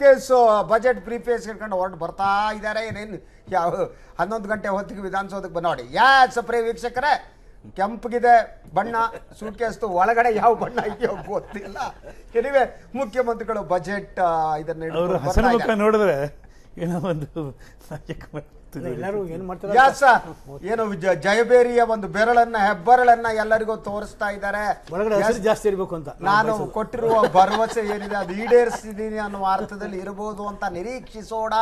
Case budget preface ಹಿಡ್ಕೊಂಡು ಹೊರಟು ಬರ್ತಾ ಇದ್ದಾರೆ. ಏನೇನು ಯಾವ ಹನ್ನೊಂದು ಗಂಟೆ ಹೊತ್ತಿಗೆ ವಿಧಾನಸೌಧಕ್ಕೆ ನೋಡಿ. ಯಾ ಸಪ್ರೇ ವೀಕ್ಷಕರೇ? ಕೆಂಪಗಿದೆ ಬಣ್ಣ ಸೂಟ್ಕೇಸ್ತು ಒಳಗಡೆ ಯಾವ ಬಣ್ಣ ಇದೆಯೋ ಗೊತ್ತಿಲ್ಲ. ಎನಿವೆ ಮುಖ್ಯಮಂತ್ರಿಗಳು ಬಜೆಟ್ ಇದನ್ನ ನೋಡಿದ್ರೆ ಏನೋ ಒಂದು. ಎಲ್ಲರೂ ಏನ್ ಮಾಡ್ತಾರೆ ಯಾಸ ಏನು ಜ- ಜಯಬೇರಿಯ ಒಂದು ಬೆರಳನ್ನ ಹೆಬ್ಬೆರಳನ್ನ ಎಲ್ಲರಿಗೂ ತೋರಿಸ್ತಾ ಇದ್ದಾರೆ. ಒಳಗಡೆ Yes, ಹಸಿರು ಜಾಸ್ತಿ ಇರಬೇಕು ಅಂತ ನಾನು ಕೊಟ್ಟಿರುವ ಭರವಸೆ ಏನಿದೆ ಅದು ಈಡೇರಿಸಿದ್ದೀನಿ ಅನ್ನುವ ಅರ್ಥದಲ್ಲಿ ಇರಬಹುದು ಅಂತ ನಿರೀಕ್ಷಿಸೋಣ.